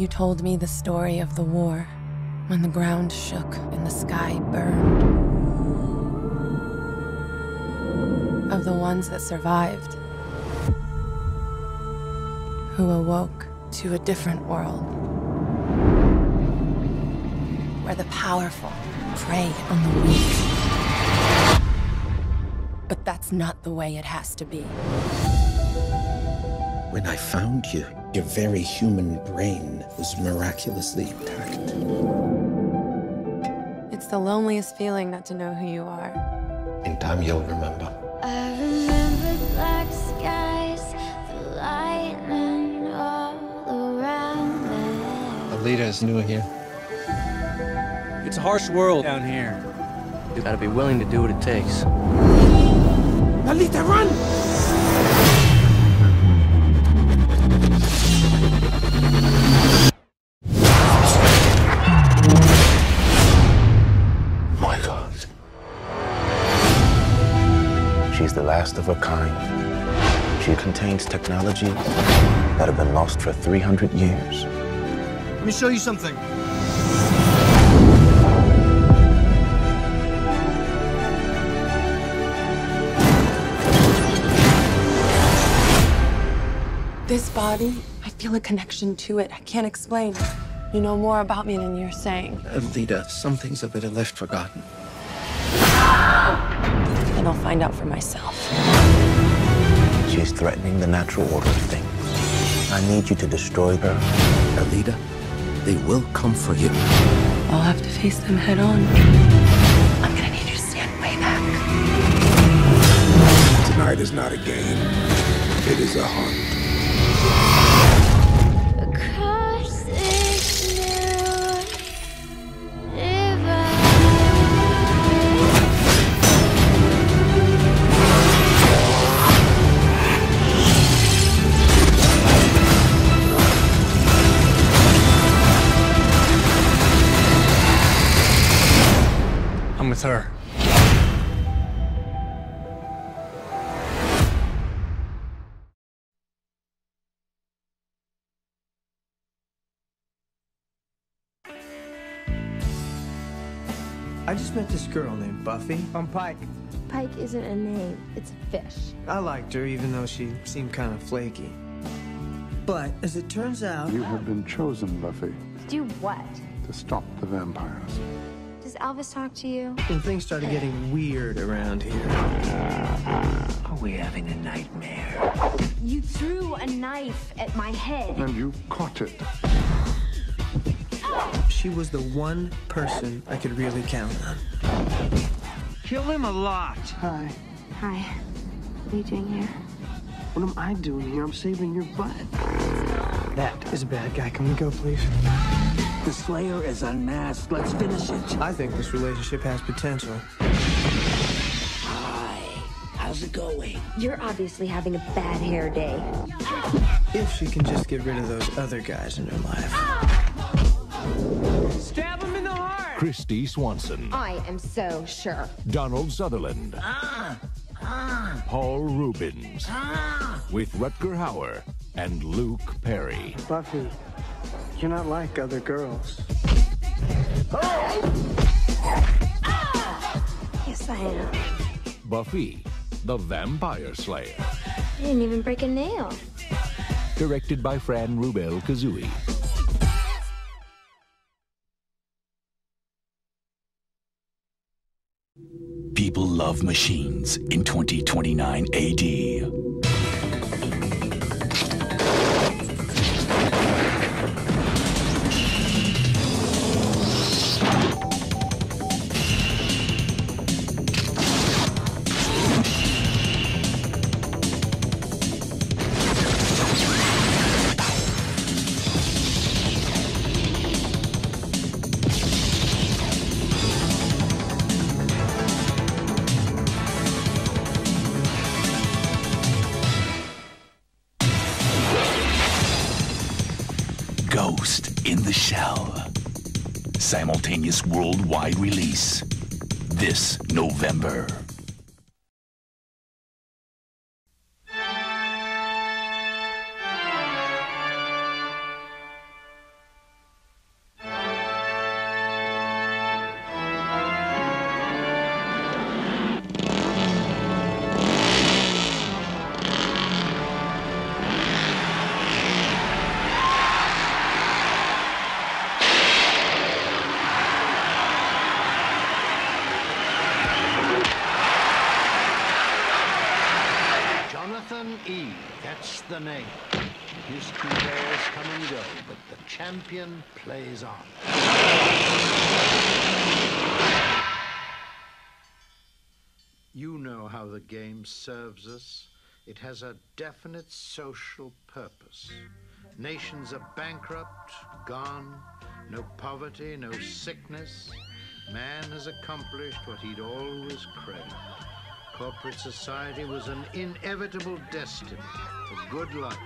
You told me the story of the war, when the ground shook and the sky burned. Of the ones that survived, who awoke to a different world. Where the powerful prey on the weak. But that's not the way it has to be. When I found you, your very human brain was miraculously intact. It's the loneliest feeling not to know who you are. In time, you'll remember. I remember black skies, the lightning all around me. Alita is new here. It's a harsh world down here. You gotta be willing to do what it takes. Alita, run! She's last of her kind. She contains technologies that have been lost for 300 years. Let me show you something. This body, I feel a connection to it. I can't explain. You know more about me than you're saying. Uh, Alita, some things of it are left forgotten. And I'll find out for myself. She's threatening the natural order of things. I need you to destroy her. Alita, they will come for you. I'll have to face them head on. I'm gonna need you to stand way back. Tonight is not a game. It is a hunt. This girl named Buffy on Pike. Pike isn't a name, it's a fish. I liked her even though she seemed kind of flaky. But as it turns out, You have been chosen, Buffy, Do what? to stop the vampires. Does Elvis talk to you? when things started getting weird around here, Are we having a nightmare? You threw a knife at my head. And you caught it. she was the one person I could really count on. Kill him a lot. Hi. Hi. What are you doing here? What am I doing here? I'm saving your butt. That is a bad guy. Can we go, please? The Slayer is unmasked. Let's finish it. I think this relationship has potential. Hi. How's it going? You're obviously having a bad hair day. If she can just get rid of those other guys in her life. Stab Kristy Swanson, I am so sure. Donald Sutherland, ah, ah. Paul Reubens, ah. with Rutger Hauer and Luke Perry. Buffy, you're not like other girls. Yes, I am. Buffy, the Vampire Slayer, I didn't even break a nail. directed by Fran Rubel Kuzui. Love machines in 2029 AD. Ghost in the Shell. Simultaneous worldwide release this November. Champion plays on. You know how the game serves us. It has a definite social purpose. Nations are bankrupt, gone, no poverty, no sickness. Man has accomplished what he'd always craved. Corporate society was an inevitable destiny, a good life,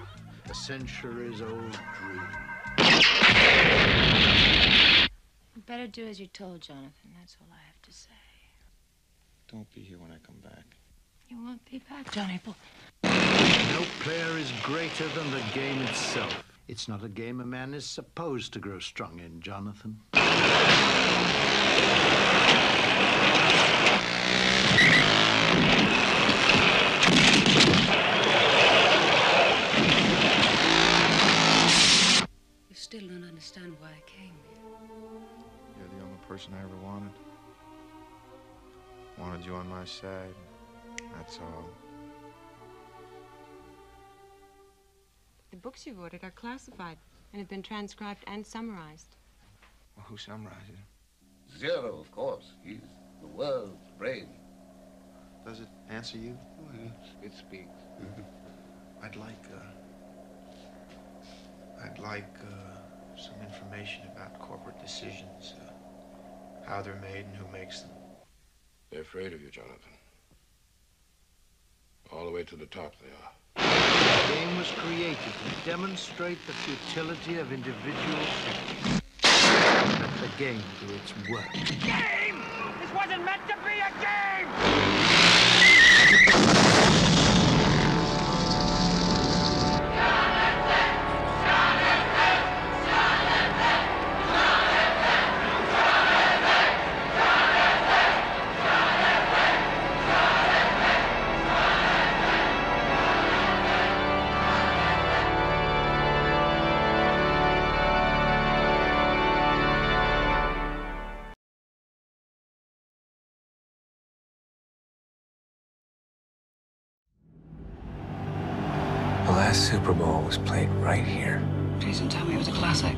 a centuries old dream. You better do as you're told, Jonathan. That's all I have to say. Don't be here when I come back. You won't be back, Johnny Bull. No player is greater than the game itself. It's not a game a man is supposed to grow strong in, Jonathan. Side. That's all. The books you've ordered are classified and have been transcribed and summarized. Well, who summarizes it? Zero, of course. He's the world's brain. Does it answer you? Oh, yes, it speaks. I'd like, uh, I'd like uh, some information about corporate decisions, uh, how they're made and who makes them. They're afraid of you, Jonathan. All the way to the top they are. The game was created to demonstrate the futility of individual effort. Let the game do its work. Game! This wasn't meant to be a game! Was played right here. Please don't tell me it was a classic.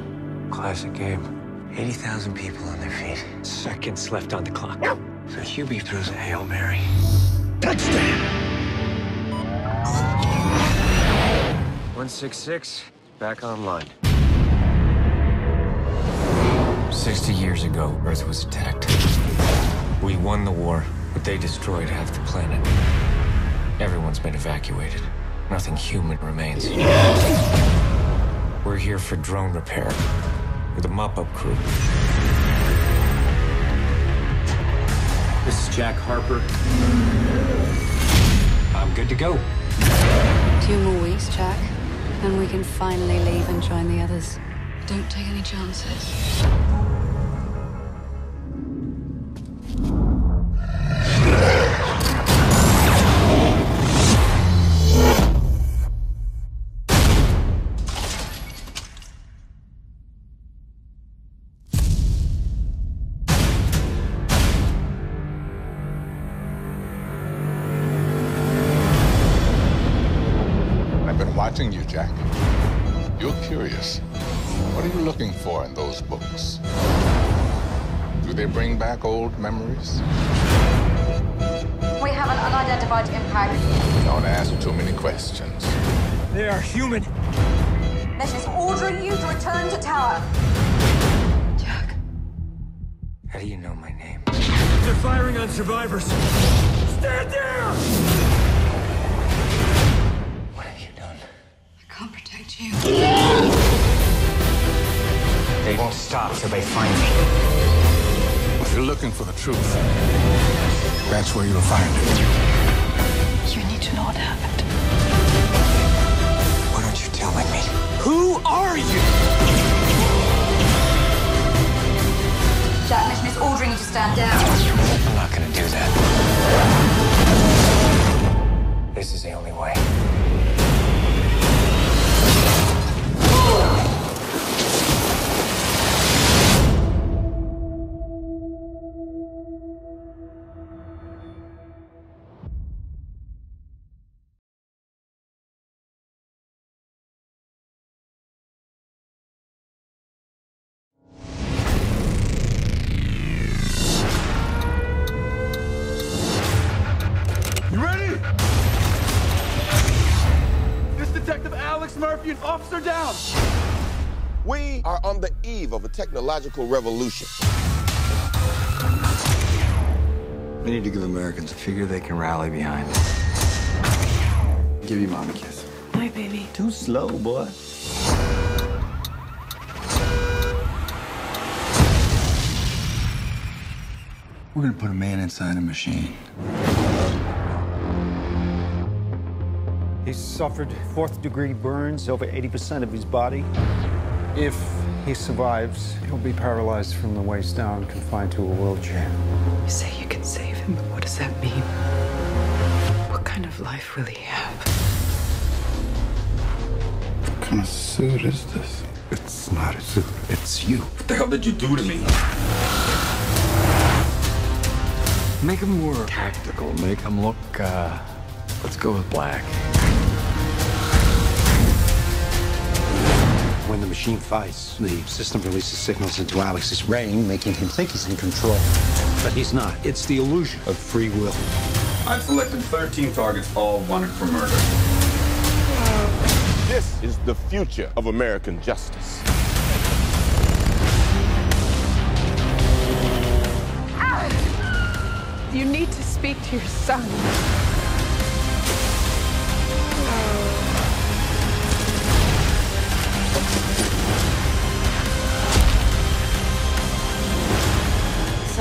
Classic game. 80,000 people on their feet. Seconds left on the clock. So Hubie throws a Hail Mary. Touchdown! 166, back online. 60 years ago, Earth was attacked. We won the war, but they destroyed half the planet. Everyone's been evacuated. Nothing human remains. We're here for drone repair We're the mop-up crew. This is Jack Harper. I'm good to go. Two more weeks, Jack, and we can finally leave and join the others. Don't take any chances. You're curious. What are you looking for in those books? Do they bring back old memories? We have an unidentified impact. Don't ask too many questions. They are human. This is ordering you to return to tower. Jack. How do you know my name? They're firing on survivors. Stand there! Won't stop till they find me. If you're looking for the truth, that's where you'll find it. You need to know what happened. Why aren't you telling me? Who are you? Jack Mission is ordering you to stand down. I'm not gonna do that. This is the only way. Alex Murphy Officer Down. We are on the eve of a technological revolution. We need to give Americans a figure they can rally behind. Give your mom a kiss. Hi, baby. Too slow, boy. We're gonna put a man inside a machine. He's suffered fourth degree burns over 80% of his body. If he survives, he'll be paralyzed from the waist down, confined to a wheelchair. You say you can save him, but what does that mean? What kind of life will he have? What kind of suit is this? It's not a suit. It's you. What the hell did you do to me? Make him more tactical. Make him look, uh, let's go with black. Machine fights, the system releases signals into Alex's brain, making him think he's in control. But he's not. It's the illusion of free will. I've selected 13 targets, all wanted for murder. This is the future of American justice. You need to speak to your son.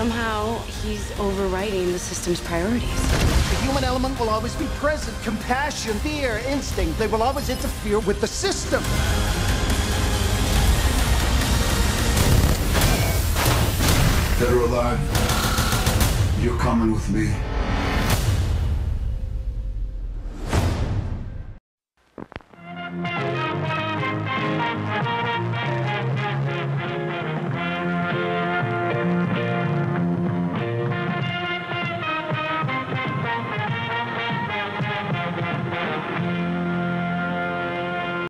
Somehow, he's overriding the system's priorities. The human element will always be present. Compassion, fear, instinct, they will always interfere with the system. Dead or alive, you're coming with me.